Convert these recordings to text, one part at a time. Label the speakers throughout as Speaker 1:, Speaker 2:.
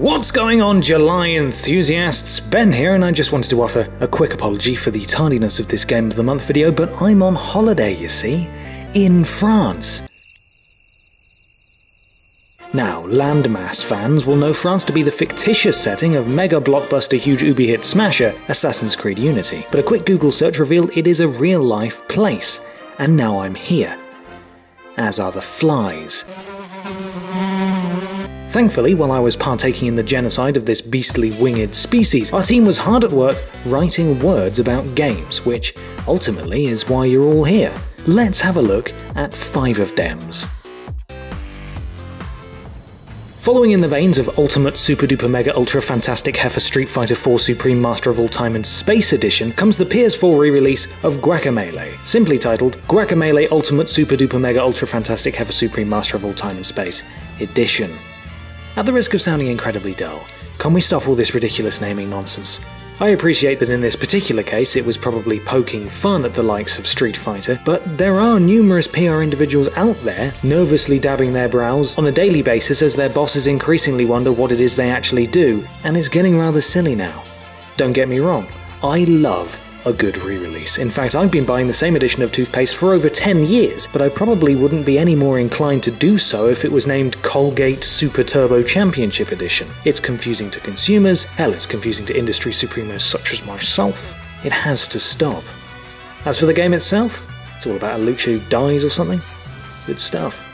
Speaker 1: What's going on, July enthusiasts? Ben here, and I just wanted to offer a quick apology for the tardiness of this Game of the Month video, but I'm on holiday, you see, in France. Now, Landmass fans will know France to be the fictitious setting of mega blockbuster huge Ubi hit smasher Assassin's Creed Unity, but a quick Google search revealed it is a real life place, and now I'm here. As are the flies. Thankfully, while I was partaking in the genocide of this beastly winged species, our team was hard at work writing words about games, which ultimately is why you're all here. Let's have a look at five of Dems. Following in the veins of Ultimate Super Duper Mega Ultra Fantastic Heifer Street Fighter 4 Supreme Master of All Time and Space Edition comes the PS4 re-release of Guacamelee, simply titled Guacamelee Ultimate Super Duper Mega Ultra Fantastic Heifer Supreme Master of All Time and Space Edition. At the risk of sounding incredibly dull, can we stop all this ridiculous naming nonsense? I appreciate that in this particular case it was probably poking fun at the likes of Street Fighter, but there are numerous PR individuals out there nervously dabbing their brows on a daily basis as their bosses increasingly wonder what it is they actually do, and it's getting rather silly now. Don't get me wrong, I love a good re release. In fact, I've been buying the same edition of toothpaste for over 10 years, but I probably wouldn't be any more inclined to do so if it was named Colgate Super Turbo Championship Edition. It's confusing to consumers, hell, it's confusing to industry supremos such as myself. It has to stop. As for the game itself, it's all about a lucha who dies or something. Good stuff.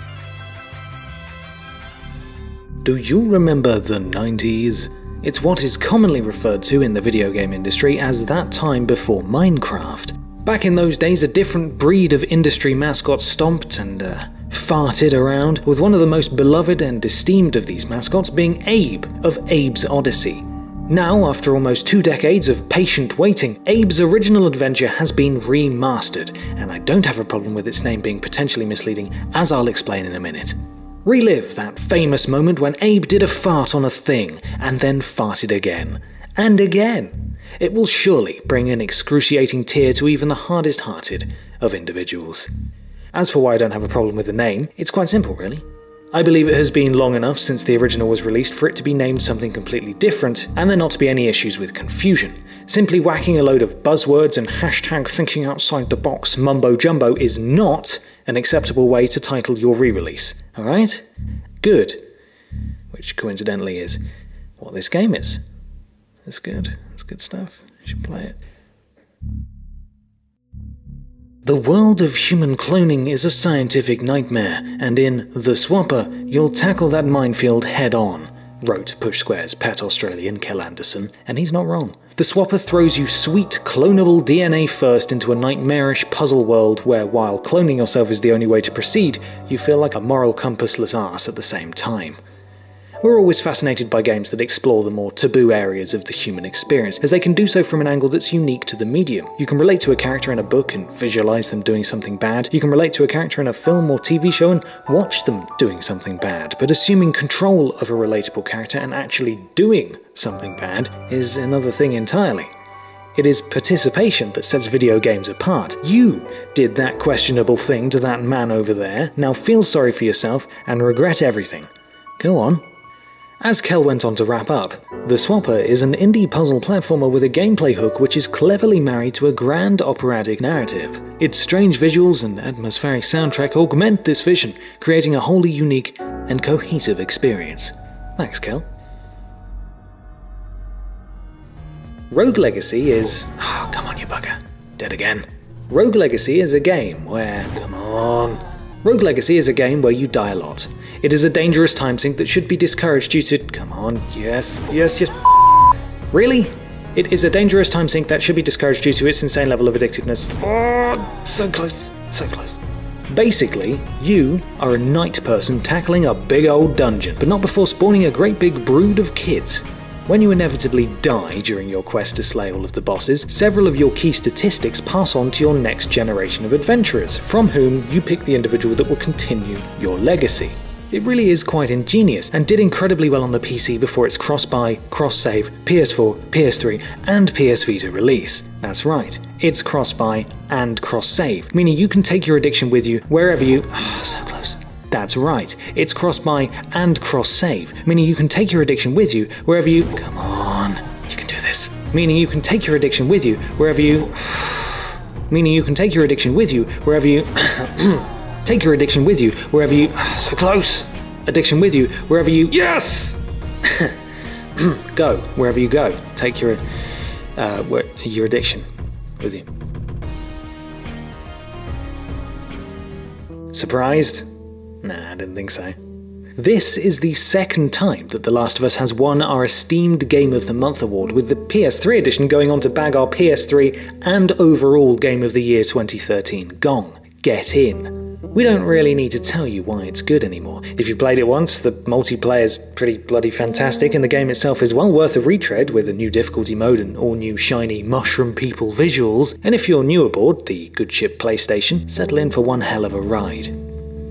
Speaker 1: Do you remember the 90s? It's what is commonly referred to in the video game industry as that time before Minecraft. Back in those days, a different breed of industry mascots stomped and uh, farted around, with one of the most beloved and esteemed of these mascots being Abe of Abe's Oddysee. Now, after almost two decades of patient waiting, Abe's original adventure has been remastered, and I don't have a problem with its name being potentially misleading, as I'll explain in a minute. Relive that famous moment when Abe did a fart on a thing and then farted again. And again. It will surely bring an excruciating tear to even the hardest hearted of individuals. As for why I don't have a problem with the name, it's quite simple, really. I believe it has been long enough since the original was released for it to be named something completely different, and there not to be any issues with confusion. Simply whacking a load of buzzwords and hashtag thinking outside the box mumbo jumbo is not an acceptable way to title your re release. Alright? Good. Which coincidentally is what this game is. That's good. That's good stuff. You should play it. The world of human cloning is a scientific nightmare, and in The Swapper, you'll tackle that minefield head on, wrote Push Square's pet Australian Kel Anderson, and he's not wrong. The swapper throws you sweet, clonable DNA first into a nightmarish puzzle world where, while cloning yourself is the only way to proceed, you feel like a moral compassless ass at the same time. We're always fascinated by games that explore the more taboo areas of the human experience, as they can do so from an angle that's unique to the medium. You can relate to a character in a book and visualize them doing something bad. You can relate to a character in a film or TV show and watch them doing something bad. But assuming control of a relatable character and actually doing something bad is another thing entirely. It is participation that sets video games apart. You did that questionable thing to that man over there, now feel sorry for yourself and regret everything. Go on, as Kel went on to wrap up, The Swapper is an indie puzzle platformer with a gameplay hook which is cleverly married to a grand operatic narrative. Its strange visuals and atmospheric soundtrack augment this vision, creating a wholly unique and cohesive experience. Thanks, Kel. Rogue Legacy is. Oh, come on, you bugger. Dead again. Rogue Legacy is a game where. Come on. Rogue Legacy is a game where you die a lot. It is a dangerous time sink that should be discouraged due to. Come on, yes, yes, yes. Really? It is a dangerous time sink that should be discouraged due to its insane level of addictiveness. Oh, so close, so close. Basically, you are a knight person tackling a big old dungeon, but not before spawning a great big brood of kids. When you inevitably die during your quest to slay all of the bosses, several of your key statistics pass on to your next generation of adventurers, from whom you pick the individual that will continue your legacy. It really is quite ingenious and did incredibly well on the PC before its cross-buy, cross-save, PS4, PS3 and PS Vita release. That's right, it's cross-buy and cross-save, meaning you can take your addiction with you wherever you... Oh, so close That's right, it's cross buy and cross save, meaning you can take your addiction with you wherever you. Come on, you can do this. Meaning you can take your addiction with you wherever you. meaning you can take your addiction with you wherever you. take your addiction with you wherever you. so close! Addiction with you wherever you. Yes! go wherever you go. Take your uh, your addiction with you. Surprised? Nah, I didn't think so. This is the second time that The Last of Us has won our esteemed Game of the Month award, with the PS3 edition going on to bag our PS3 and overall Game of the Year 2013 gong. Get in. We don't really need to tell you why it's good anymore. If you've played it once, the multiplayer's pretty bloody fantastic, and the game itself is well worth a retread with a new difficulty mode and all new shiny mushroom people visuals. And if you're new aboard the good ship PlayStation, settle in for one hell of a ride.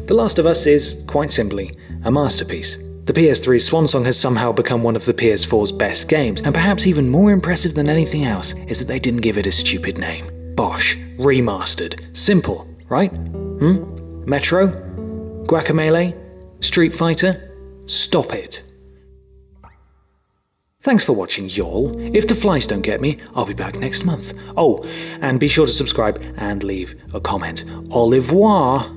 Speaker 1: The Last of Us is, quite simply, a masterpiece. The PS3's swan song has somehow become one of the PS4's best games, and perhaps even more impressive than anything else is that they didn't give it a stupid name. Bosh, remastered. Simple, right? Hmm? Metro? Guacamelee? Street Fighter? Stop it. Thanks for watching, y'all. If the flies don't get me, I'll be back next month. Oh, and be sure to subscribe and leave a comment. Au revoir!